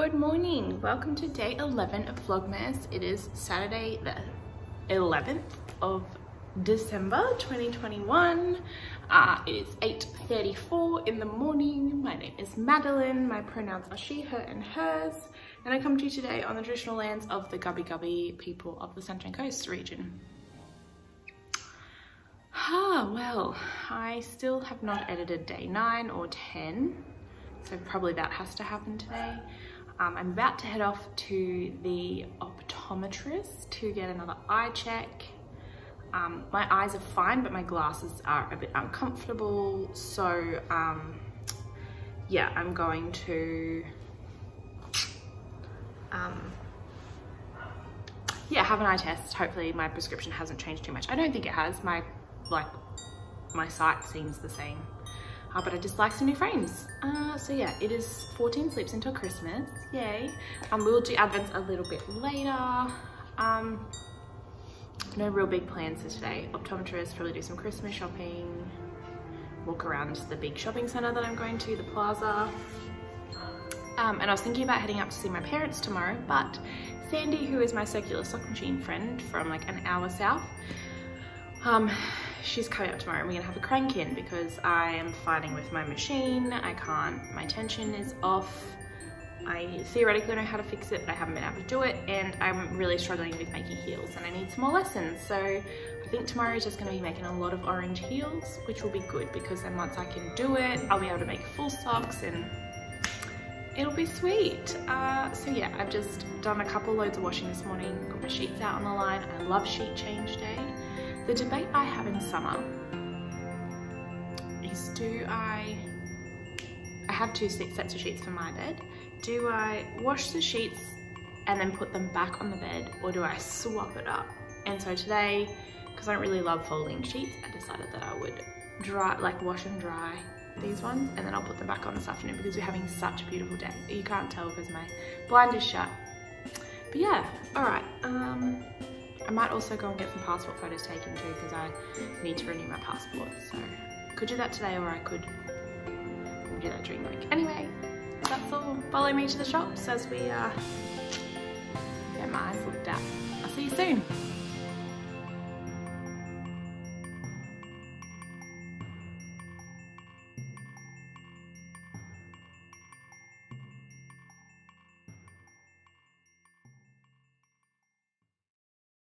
Good morning, welcome to day 11 of Vlogmas. It is Saturday the 11th of December 2021. Uh, it is 8.34 in the morning. My name is Madeline, my pronouns are she, her and hers. And I come to you today on the traditional lands of the Gubbi Gubbi people of the Sunshine Coast region. Ah, well, I still have not edited day 9 or 10, so probably that has to happen today. Um, I'm about to head off to the optometrist to get another eye check. Um, my eyes are fine, but my glasses are a bit uncomfortable. So um, yeah, I'm going to um, yeah, have an eye test. Hopefully my prescription hasn't changed too much. I don't think it has. My like my sight seems the same uh, but I just like some new frames. Uh, so yeah, it is 14 sleeps until Christmas, yay. Um, we'll do Advents a little bit later. Um, no real big plans for today. Optometrist, probably do some Christmas shopping, walk around the big shopping center that I'm going to, the plaza. Um, and I was thinking about heading up to see my parents tomorrow, but Sandy, who is my circular sock machine friend from like an hour south, um, she's coming up tomorrow and we're gonna have a crank in because I am fighting with my machine. I can't, my tension is off. I theoretically know how to fix it, but I haven't been able to do it. And I'm really struggling with making heels and I need some more lessons. So I think tomorrow is just gonna be making a lot of orange heels, which will be good because then once I can do it, I'll be able to make full socks and it'll be sweet. Uh, so yeah, I've just done a couple loads of washing this morning, got my sheets out on the line. I love sheet change day. The debate I have in summer is do I, I have two sets of sheets for my bed. Do I wash the sheets and then put them back on the bed or do I swap it up? And so today, because I don't really love folding sheets, I decided that I would dry, like wash and dry these ones and then I'll put them back on this afternoon because we're having such a beautiful day. You can't tell because my blind is shut. But yeah, all right. Um, I might also go and get some passport photos taken too because I need to renew my passport. So could do that today or I could do that during the week. Anyway, that's all. Follow me to the shops as we uh, get my eyes looked at. I'll see you soon.